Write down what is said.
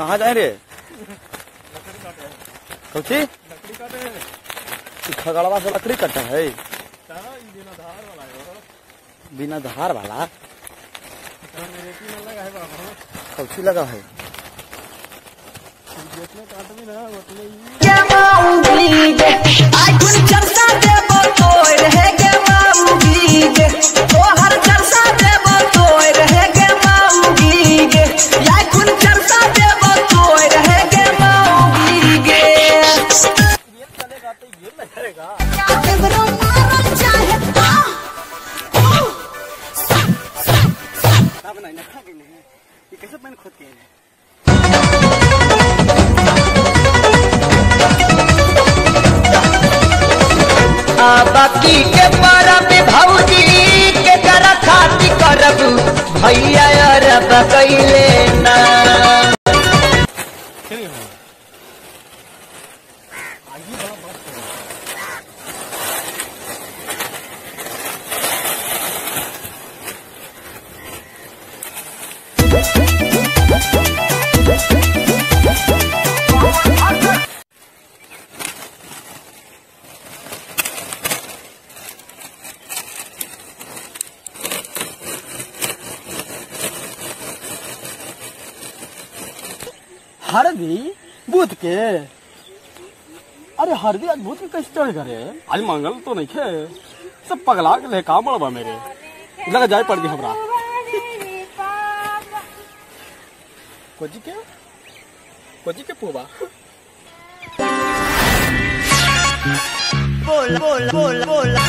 कहाँ जाए रे? कौची? काटे खगड़वा से लकड़ी कटा है। बिना धार वाला? कौची लगा है? जितने काटबी ना उतने ही ना बनाई ना खा गई ये कैसे मैंने खुद के बाकी के परब भौजी के कर खाती करब। भैया अरब कैले ना। हरदी भूत के। अरे हरदी आज भूत के कैसे चढ़ करे। आज मंगल तो नहीं खे। सब पगला के ले काम बड़बा मेरे। लगा जाए पड़ गई हमरा। कोची के? कोची के पुबा बोल बोल बोल बोल।